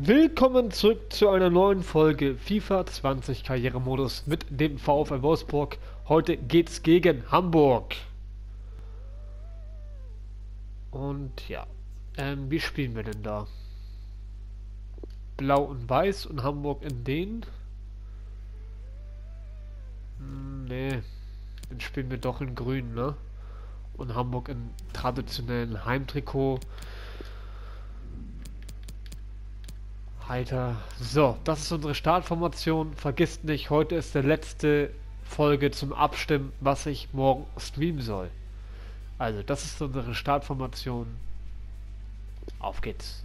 Willkommen zurück zu einer neuen Folge FIFA 20 Karrieremodus mit dem VfL Wolfsburg. Heute geht's gegen Hamburg. Und ja, ähm, wie spielen wir denn da? Blau und Weiß und Hamburg in den? Hm, nee, dann spielen wir doch in Grün, ne? Und Hamburg in traditionellen Heimtrikot. Alter. So, das ist unsere Startformation. Vergisst nicht, heute ist der letzte Folge zum Abstimmen, was ich morgen streamen soll. Also, das ist unsere Startformation. Auf geht's.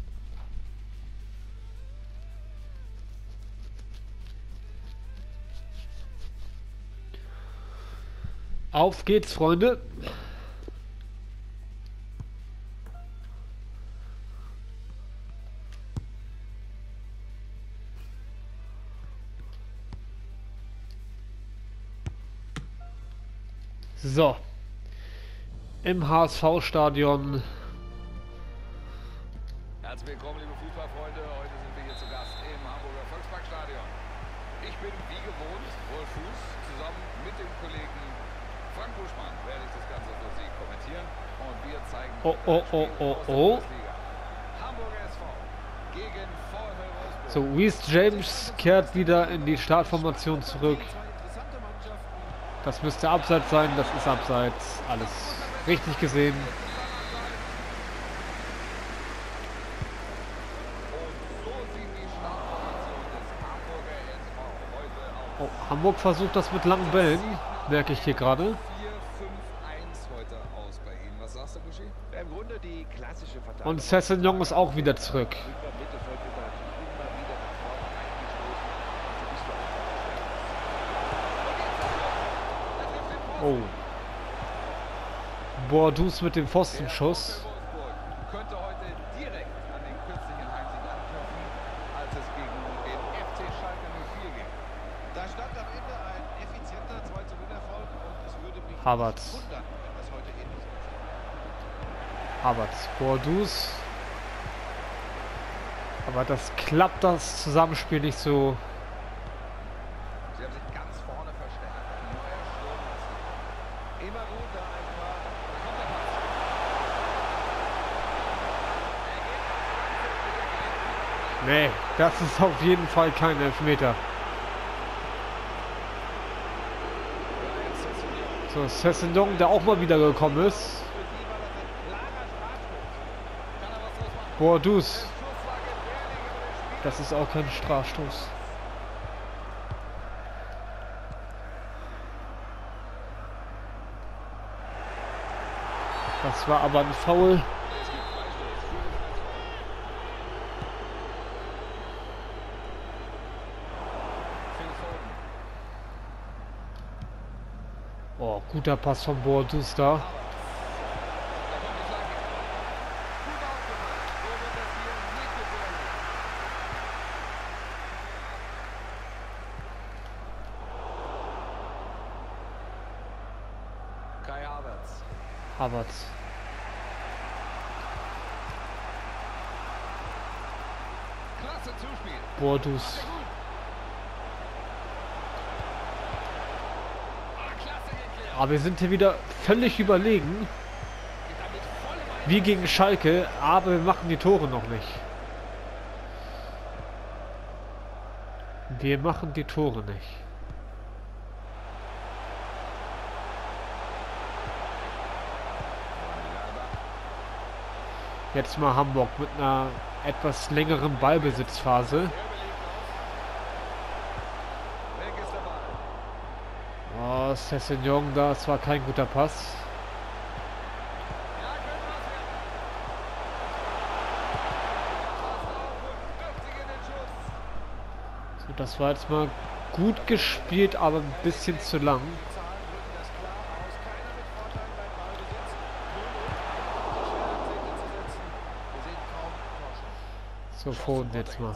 Auf geht's, Freunde. So. Im HSV-Stadion. Herzlich willkommen, liebe Fußballfreunde. Heute sind wir hier zu Gast im Hamburger Volksparkstadion. Ich bin wie gewohnt Wolf Fuß. Zusammen mit dem Kollegen Frank Buschmann werde ich das Ganze für Sie kommentieren. Und wir zeigen Oh, oh, oh, oh, oh. Hamburger SV gegen VfL Wolfsburg. So, Reese James kehrt wieder in die Startformation zurück. Das müsste abseits sein, das ist abseits. Alles richtig gesehen. Oh, Hamburg versucht das mit langen Bällen, merke ich hier gerade. 4-5-1 heute aus bei Ihnen. Was sagst du, Buschi? Ja, Im Grunde die klassische Verteidigung. Und Sessignon ist auch wieder zurück. Über Mittelfeld wird da immer wieder nach vorne reingestoßen. Also bist du einfach Oh. Bordus mit dem Pfostenschuss. Könnte heute direkt an den kürzlichen Heimsieg anknüpfen, als es gegen den FC Schalke 04 ging. Da stand am Ende ein effizienter 2 zu 0 Erfolg und es würde mich Havertz. nicht wundern, wenn das heute ähnlich ist. Havertz, Bordus. Aber das klappt das Zusammenspiel nicht so. Sie haben sich ganz vorne verstärkt. Ein neuer Sturm ist hier. Immer gut, da einfach. Da kommt der Pass. Nee, das ist auf jeden Fall kein Elfmeter. So, Sessendong, der auch mal wieder gekommen ist. Machen? Bordus. Das ist auch kein Strafstoß. Das war aber ein Foul. Es gibt Freistoß für den HSV. Phil Foden. Oh, guter Pass von Bordus da. Da kommt die Flanke. Gut aufgepasst. So wird das hier nicht gefährlich. Kai Havertz. Havertz. Klasse Zuspiel. Bordus. Ah, klasse geklärt. Aber wir sind hier wieder völlig überlegen. Wie gegen Schalke, aber wir machen die Tore noch nicht. Wir machen die Tore nicht. Jetzt mal Hamburg mit einer etwas längeren Ballbesitzphase. Weg ist der Ball. Oh, Sessignon, das war kein guter Pass. Ja, könnte was werden. Fast auf und 50 in den Schuss. So, das war jetzt mal gut gespielt, aber ein bisschen zu lang. So, Foden jetzt mal.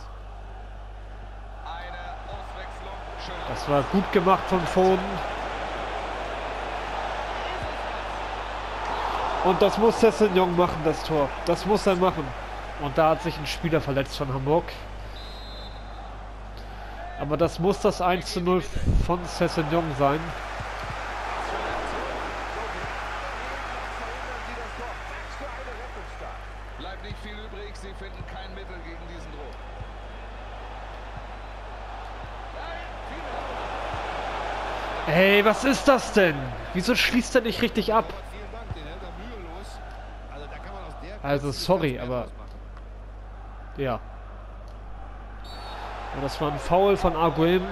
Das war gut gemacht von Foden. Und das muss Sessignon machen, das Tor. Das muss er machen. Und da hat sich ein Spieler verletzt von Hamburg. Aber das muss das 1 zu 0 von sein. Bleibt nicht viel übrig. Sie finden kein Mittel gegen diesen Druck. Ey, was ist das denn? Wieso schließt er nicht richtig ab? Aber vielen Dank, den hält er mühelos. Also da kann man aus der Also, sorry, aber-. Ja. Und das war ein Foul von Arguim.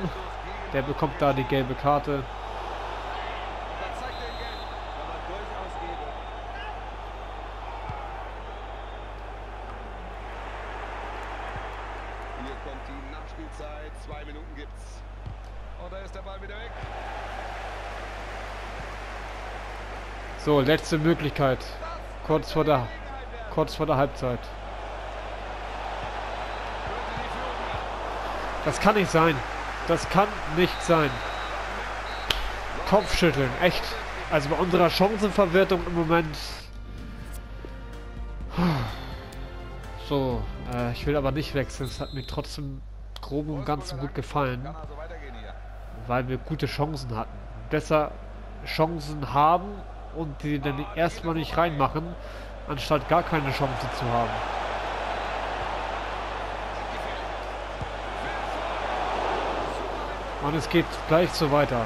Der bekommt da die gelbe Karte. Das zeigt den Gelb. Kann man durchaus geben. Hier kommt die Nachspielzeit. Zwei Minuten gibt's. Und da ist der Ball wieder weg. So, letzte Möglichkeit. Kurz vor der, kurz vor der Halbzeit. Das kann nicht sein. Das kann nicht sein. Kopfschütteln, echt. Also bei unserer Chancenverwertung im Moment. So, äh, ich will aber nicht wechseln. Es hat mir trotzdem grob und ganz gut gefallen, weil wir gute Chancen hatten. Besser Chancen haben und die dann erstmal nicht reinmachen, anstatt gar keine Chance zu haben. Und es geht gleich so weiter.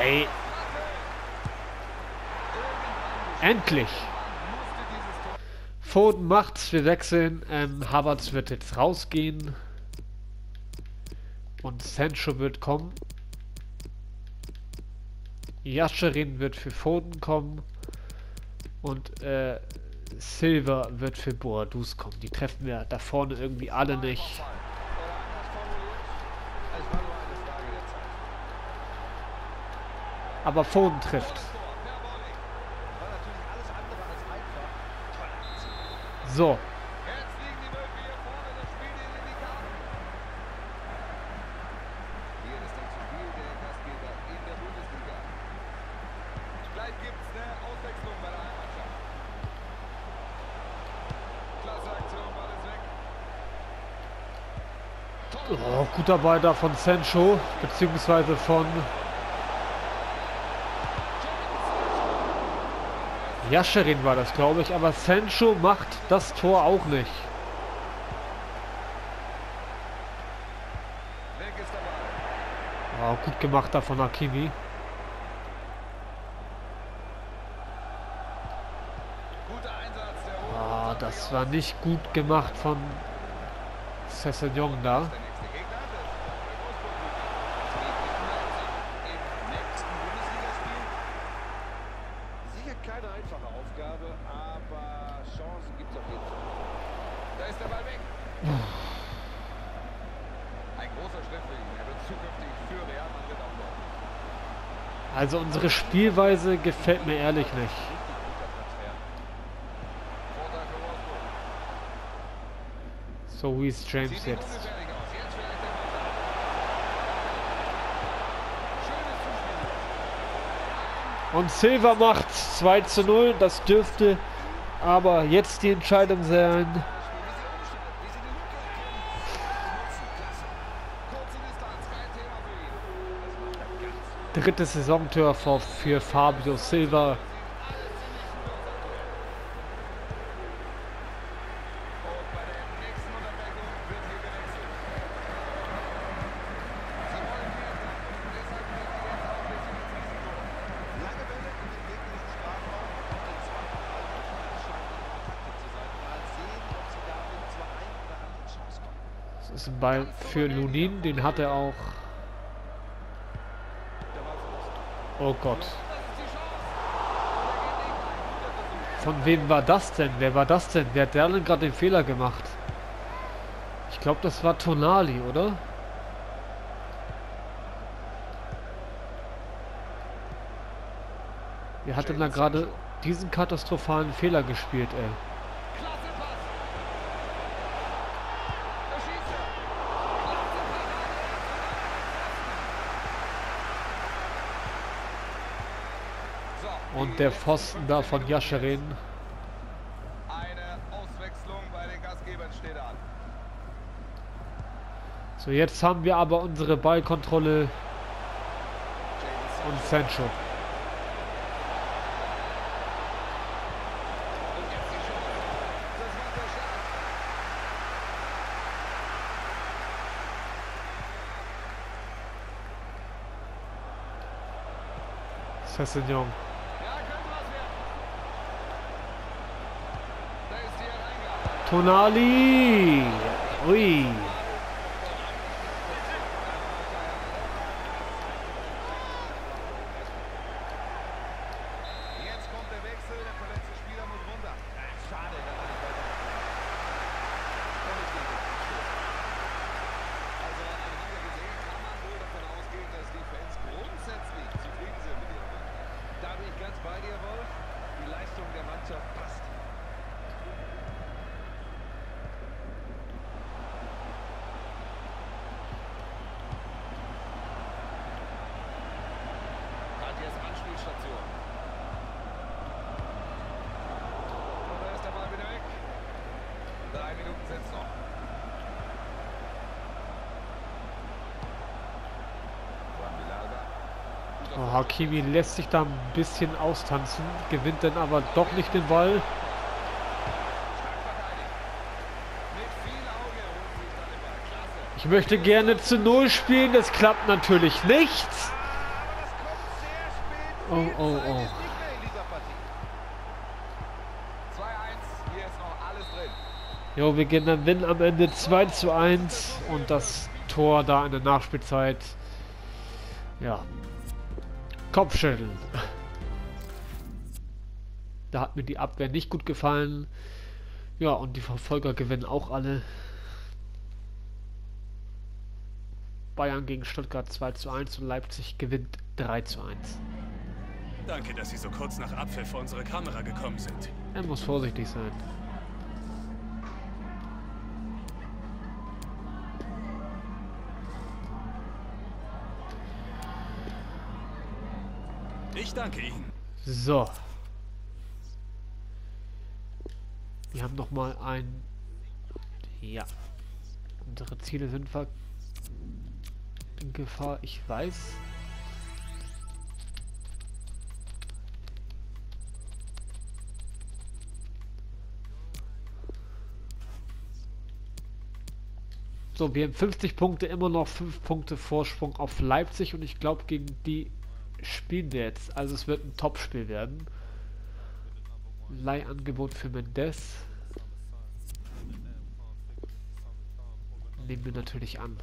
Ey. Endlich. Foden macht's, wir wechseln. Ähm, Havertz wird jetzt rausgehen. Und Sancho wird kommen. Jascherin wird für Foden kommen. Und äh, Silver wird für Boadus kommen. Die treffen wir da vorne irgendwie alle nicht. Oder anders formuliert, es oh, da von Sancho, beziehungsweise von Jascherin war das, glaube ich. Aber Sancho macht das Tor auch nicht. Oh, gut gemacht da von Hakimi. Guter Einsatz der Hohen. Ah, das war nicht gut gemacht von Sessegnon da. Der nächste Gegner, das ist der Wolfsburg. Im nächsten Bundesligaspiel sicher keine einfache Aufgabe, aber Chancen gibt es auf jeden Fall. Da ist der Ball weg. Ein großer Schritt für ihn. Er wird zukünftig für Real Madrid auflaufen. Also unsere Spielweise gefällt mir ehrlich nicht. So wie es James jetzt. Und Silva macht 2 zu 0. Das dürfte aber jetzt die Entscheidung sein. Einen oder anderen Chance kommen. Das ist ein Ball für Lunin. Den hat er auch. Der Ballverlust. Oh Gott. Von wem war das denn? Wer war das denn? Wer hat der denn gerade den Fehler gemacht? Ich glaube, das war Tonali, oder? Wer hat denn da gerade diesen katastrophalen Fehler gespielt, ey? Klasse Pass. Da schießt er. Klasse Pass. So, Und der Pfosten da von Jascherin. Eine Auswechslung bei den Gastgebern steht an. So, jetzt haben wir aber unsere Ballkontrolle und Sancho. Sancho. Tonali! Ui. Oh. Hakimi lässt sich da ein bisschen austanzen, gewinnt dann aber doch nicht den Ball. Ich möchte gerne zu Null spielen, das klappt natürlich nicht. Oh, oh, oh. ist nicht mehr in dieser Partie. 2-1. Hier ist noch alles drin. Jo, wir gehen dann Win am Ende 2 zu 1 und das Tor da in der Nachspielzeit. Ja. Kopfschütteln. Da hat mir die Abwehr nicht gut gefallen. Ja, und die Verfolger gewinnen auch alle. Bayern gegen Stuttgart 2 zu 1 und Leipzig gewinnt 3 zu 1. Danke, dass Sie so kurz nach Abpfiff vor unsere Kamera gekommen sind. Er muss vorsichtig sein. Ich danke Ihnen. So. Wir haben noch mal ein... Ja. Unsere Ziele sind ver... in Gefahr, ich weiß. So, wir haben 50 Punkte, immer noch 5 Punkte Vorsprung auf Leipzig und ich glaube, gegen die spielen wir jetzt. Also es wird ein Topspiel werden. Leihangebot für Mendes. Nehmen wir natürlich an.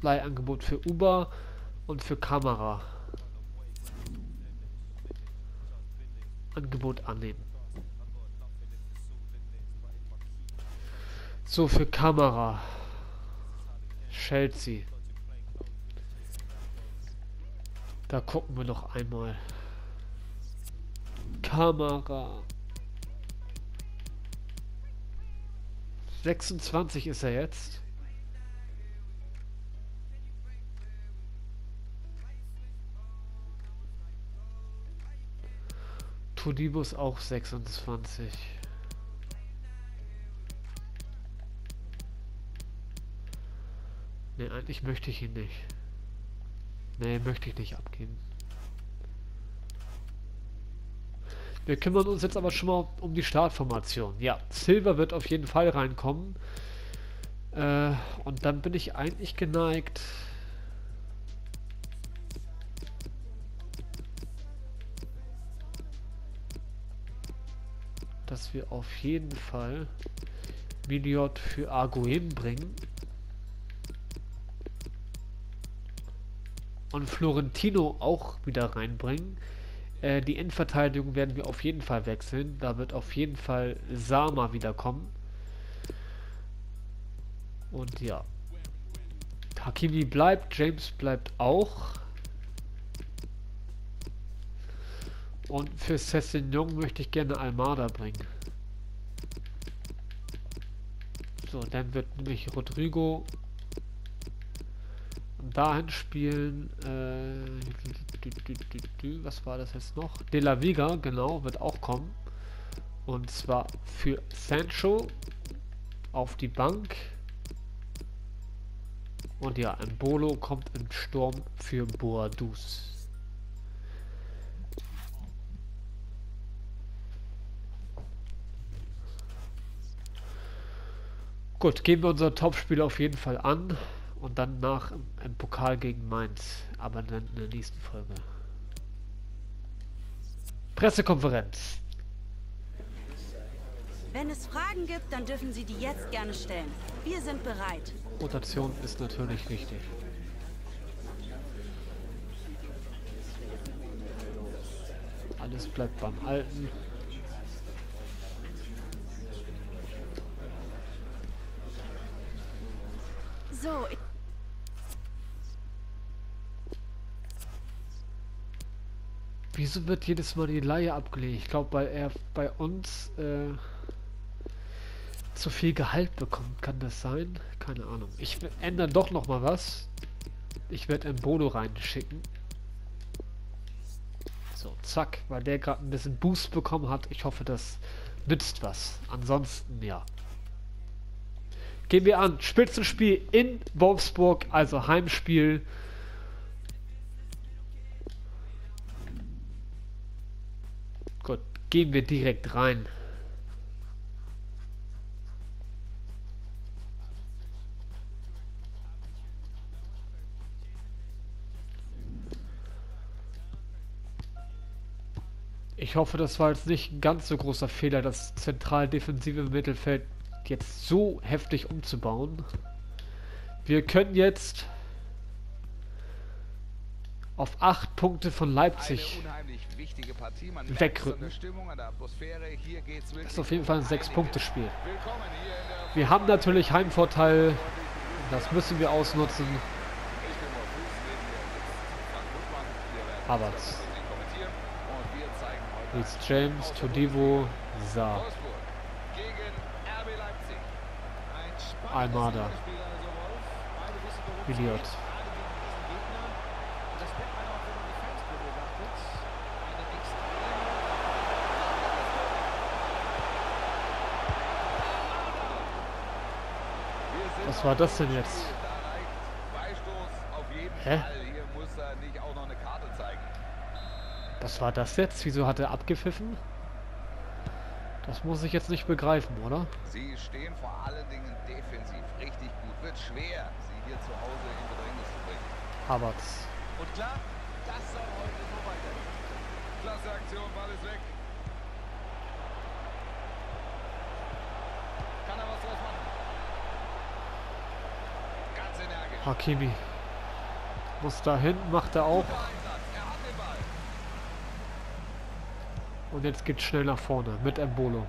Leihangebot für Uber und für Kamera. Angebot annehmen. So, für Kamera. Chelsea. Da gucken wir noch einmal. Kamera. 26 ist er jetzt. Tudibus auch 26. Ne, eigentlich möchte ich ihn nicht. Ne, möchte ich nicht abgeben. Wir kümmern uns jetzt aber schon mal um die Startformation. Ja, Silver wird auf jeden Fall reinkommen. Äh, und dann bin ich eigentlich geneigt. Dass wir auf jeden Fall Miliot für Arguem bringen. Und Florentino auch wieder reinbringen. Äh, die Endverteidigung werden wir auf jeden Fall wechseln. Da wird auf jeden Fall Sama wiederkommen. Und ja. Hakimi bleibt, James bleibt auch. Und für Sessignon möchte ich gerne Almada bringen. So, dann wird nämlich Rodrigo dahin spielen. Äh, was war das jetzt noch? De La Viga, genau, wird auch kommen. Und zwar für Sancho auf die Bank. Und ja, Bolo kommt im Sturm für Boadus. Gut, geben wir unser Topspiel auf jeden Fall an und dann nach im, im Pokal gegen Mainz, aber dann in der nächsten Folge. Pressekonferenz. Wenn es Fragen gibt, dann dürfen Sie die jetzt gerne stellen. Wir sind bereit. Rotation ist natürlich wichtig. Alles bleibt beim Alten. So, Wieso wird jedes Mal die Laie abgelehnt? Ich glaube, weil er bei uns äh, zu viel Gehalt bekommt. Kann das sein? Keine Ahnung. Ich ändere doch noch mal was. Ich werde Embolo reinschicken. So, zack, weil der gerade ein bisschen Boost bekommen hat. Ich hoffe, das nützt was. Ansonsten, ja. Gehen wir an. Spitzenspiel in Wolfsburg, also Heimspiel. Gehen wir direkt rein. Ich hoffe, das war jetzt nicht ein ganz so großer Fehler, das zentral defensive Mittelfeld jetzt so heftig umzubauen. Wir können jetzt auf 8 Punkte von Leipzig wegrücken. Das ist auf jeden Fall ein 6-Punkte-Spiel. einiges. Willkommen hier in der Wir haben natürlich Heimvorteil. Das müssen wir ausnutzen. Ich bin mal Fuß, neben mir sitzt Frank Buschmann. Wir werden Aber das Ganze kommentieren und wir zeigen heute Reece James, Todivo, Sa. Wolfsburg gegen RB Leipzig. Ein spannendes Almada. Spiel, also Wolf. Beide wissen, worum es Williot. geht, gerade gegen diesen Gegner. Und das merkt man auch, wenn man die Fans beobachtet. Eine extrem Wir sind Was war das denn jetzt? Hä? Was war das jetzt? Wieso hat er abgepfiffen? Das muss ich jetzt nicht begreifen, oder? Sie stehen vor allen Dingen defensiv richtig gut. Wird schwer, sie hier zu Hause in Bedrängnis zu bringen. Havertz. Und klar, das soll heute so weitergehen. Klasse Aktion, Ball ist weg. Kann er was draus machen? Ganz energisch. Hakimi. Muss dahin, macht er auch. Und jetzt geht's schnell nach vorne mit Embolo.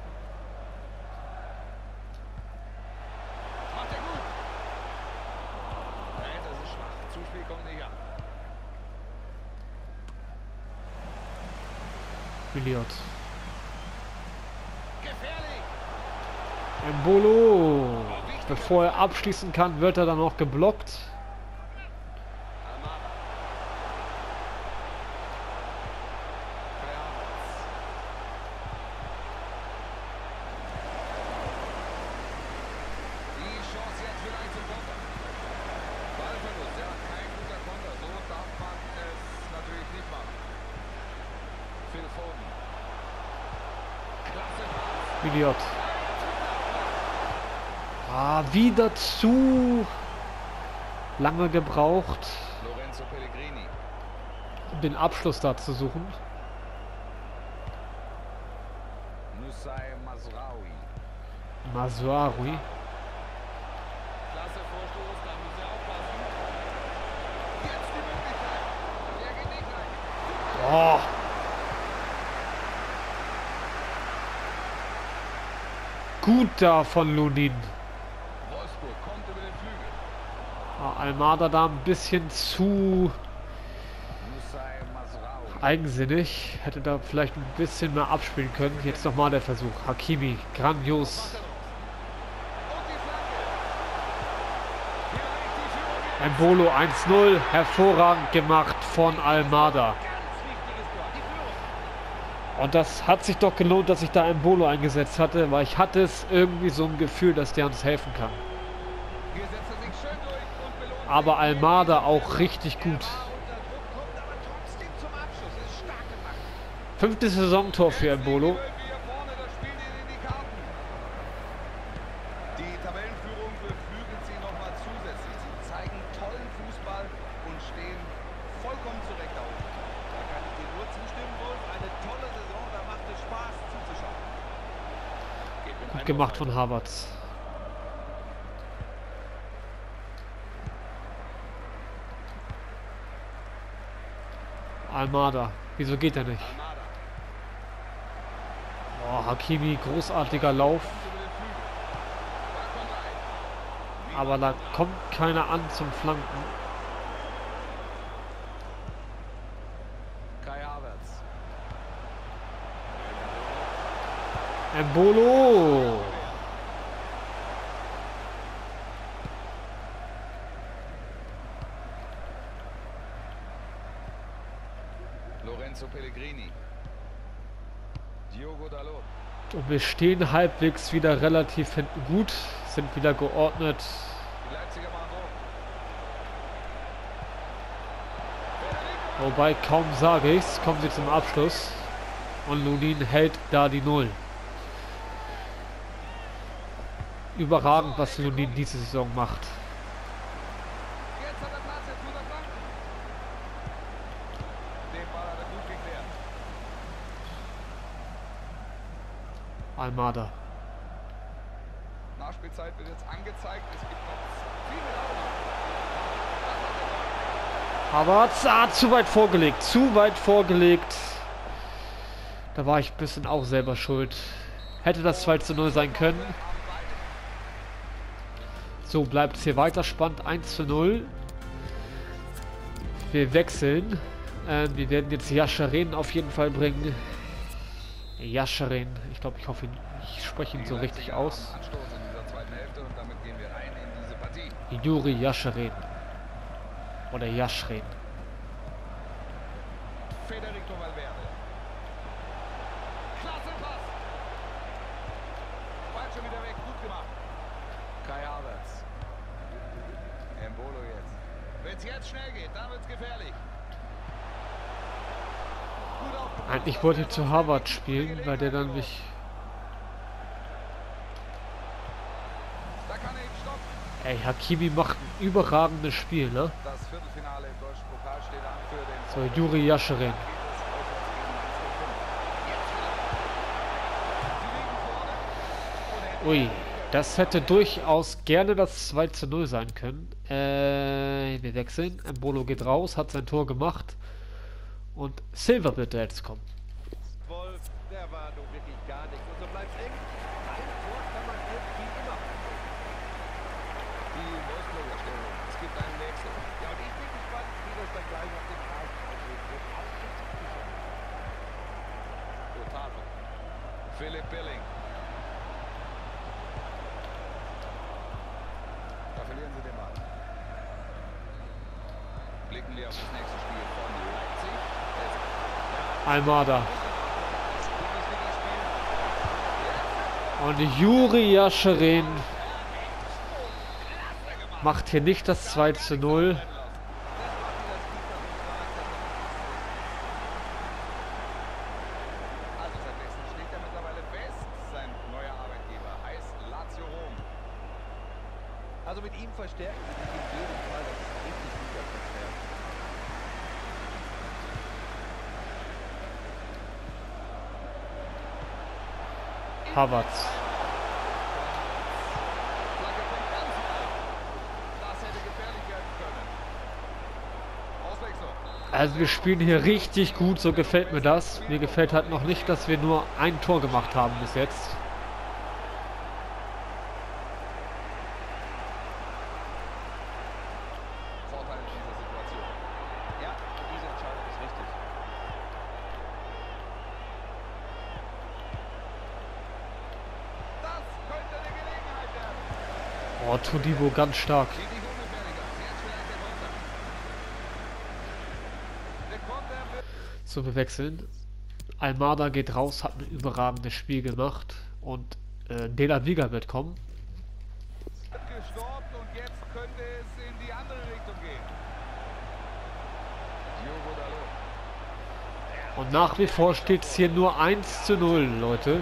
Gefährlich. Embolo. Bevor er abschließen kann, wird er dann noch geblockt. Almada. Wieder zu lange gebraucht, Lorenzo Pellegrini. um den Abschluss da zu suchen. Masuari. Oh. Gut da von Lunin. Ah, Almada da ein bisschen zu eigensinnig. Hätte da vielleicht ein bisschen mehr abspielen können. Jetzt nochmal der Versuch. Hakimi, grandios. Embolo 1-0, hervorragend gemacht von Almada. Und das hat sich doch gelohnt, dass ich da Embolo eingesetzt hatte, weil ich hatte es irgendwie so ein Gefühl, dass der uns helfen kann. Aber Almada auch richtig gut. Unter Druck kommt aber trotzdem zum Abschluss. Ist stark gemacht. Fünftes Saisontor für Embolo. Wir vorne, das spielt ihnen in die Karten. Die Tabellenführung beflügelt sie nochmal zusätzlich. Sie zeigen tollen Fußball und stehen vollkommen zurecht da oben. Da kann ich dir nur zustimmen, Wolf. Eine tolle Saison, da macht es Spaß zuzuschauen. Gut gemacht von Havertz. Almada. Wieso geht er nicht? Oh, Hakimi, großartiger Lauf. Aber da kommt keiner an zum Flanken. Embolo. Und wir stehen halbwegs wieder relativ hinten gut. Sind wieder geordnet. Wobei kaum sage ich's, kommen sie zum Abschluss. Und Lunin hält da die Null. Überragend, was Lunin diese Saison macht. Jetzt hat er Platz, jetzt muss er flanken. Den Ball hat er gut geklärt. Almada. Nachspielzeit wird jetzt angezeigt. Es gibt noch viel. Havertz, ah, zu weit vorgelegt, zu weit vorgelegt. Da war ich ein bisschen auch selber schuld. Hätte das 2 zu 0 sein können. So bleibt es hier weiter spannend. 1 zu 0. Wir wechseln. Ähm, wir werden jetzt Jascharen auf jeden Fall bringen. Jascharen. Ich glaube, ich hoffe, ich spreche ihn so richtig aus. Anstoß in dieser zweiten Hälfte und damit gehen wir rein in diese Partie. Juri Jascharen. Oder Jaschren. Federico Valverde. Klasse Pass. Ball schon wieder weg, gut gemacht. Kai Havertz. Embolo jetzt. Wenn es jetzt schnell geht, dann wird es gefährlich. Gut aufgepasst. Eigentlich wollte zu Harvard spielen, weil der dann mich. Ey, Hakimi macht ein überragendes Spiel, ne? So, Juri Jascheren. Ui, das hätte durchaus gerne das 2 zu 0 sein können. Äh, wir wechseln. Embolo geht raus, hat sein Tor gemacht. Und Silver wird jetzt kommen. Wolf, der war nun wirklich gar nichts. Und so bleibt eng. Ein Tor kann man irgendwie immer. Die Wolfsburger stellen. um. Es gibt einen Wechsel. Ja, und ich bin gespannt, wie das dann gleich auf den Rasen aussehen wird. Auch für die Zuschauer. Otavo. Philipp Billing. Da verlieren sie den Ball. Blicken wir auf das nächste Spiel von Leipzig. Jetzt Almada. Und Juri Jascheren macht hier nicht das 2 zu 0. Also mit ihm verstärken sie sich in jedem Fall. Das ist ein richtig guter Transfer. Havertz. Flagge kommt ganz weit. Das hätte gefährlich werden können. Auswechslung. Also wir spielen hier richtig gut, so gefällt mir das. Mir gefällt halt noch nicht, dass wir nur ein Tor gemacht haben bis jetzt. Modibo ganz stark. So, wir wechseln. Almada geht raus, hat ein überragendes Spiel gemacht und äh, De La Viga wird kommen. Und nach wie vor steht es hier nur 1 zu 0, Leute.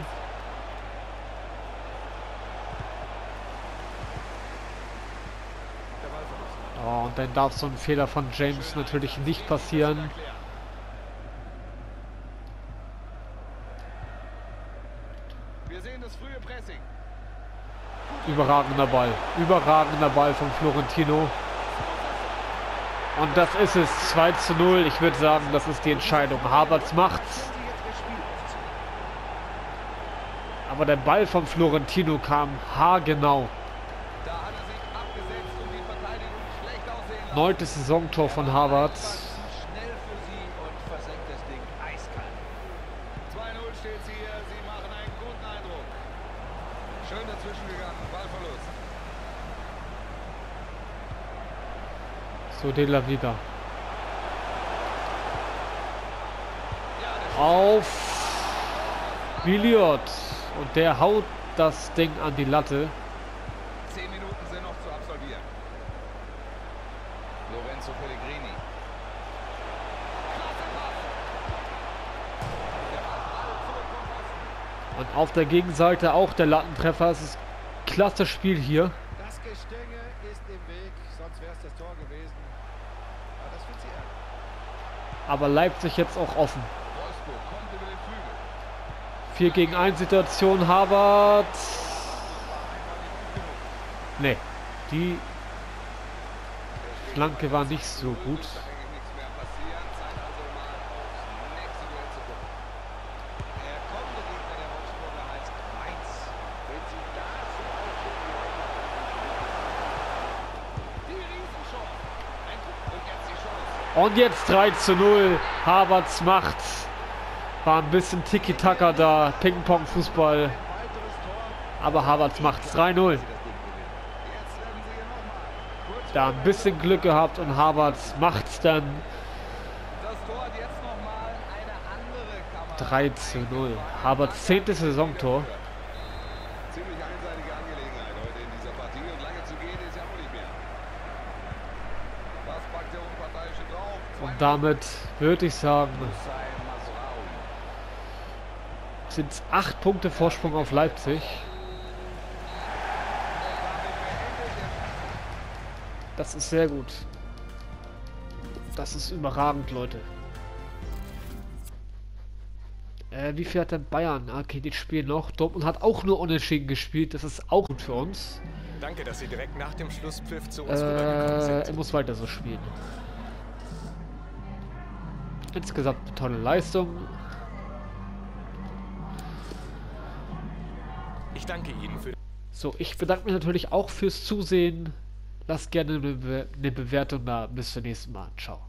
Dann darf so ein Fehler von James natürlich nicht passieren. Überragender Ball. Überragender Ball von Florentino. Und das ist es. 2 zu 0. Ich würde sagen, das ist die Entscheidung. Havertz macht's. Aber der Ball von Florentino kam haargenau. Schön dazwischen gegangen. Ballverlust. So, De La der Auf Williot. Und der haut das Ding an die Latte. Auf der Gegenseite auch der Lattentreffer. Es ist klasse Spiel hier. Das Gestänge ist im Weg, sonst wäre es das Tor gewesen. Aber das wird sie ärgern. Aber Leipzig jetzt auch offen. Wolfsburg kommt über den Flügel. 4 gegen 1 Situation. Havertz. Nee, die Flanke war nicht so gut. Und jetzt 3 zu 0. Havertz macht. War ein bisschen Tiki-Taka da. Ping-Pong-Fußball. Aber Havertz macht 3-0. Sie das Ding gewinnen. Jetzt werden sie hier nochmal. Kurz Da ein bisschen Glück gehabt und Havertz macht's dann Das Tor hat jetzt nochmal eine andere Kamera. 3 zu 0. Havertz zehntes Saisontor. Ziemlich einseitige Angelegenheit heute in dieser Partie und lange zu gehen ist ja auch nicht mehr. Was packt der Unparteiische drauf? Und damit würde ich sagen, sind es 8 Punkte Vorsprung auf Leipzig. Das ist sehr gut. Das ist überragend, Leute. Äh, wie viel hat denn Bayern? Okay, die spielen noch. Dortmund hat auch nur unentschieden gespielt. Das ist auch gut für uns. Danke, dass Sie direkt nach dem Schlusspfiff zu uns Äh, sind. er muss weiter so spielen. Insgesamt eine tolle Leistung. Ich danke Ihnen für So, ich bedanke mich natürlich auch fürs Zusehen. Lasst gerne eine, Be eine Bewertung da. Bis zum nächsten Mal. Ciao.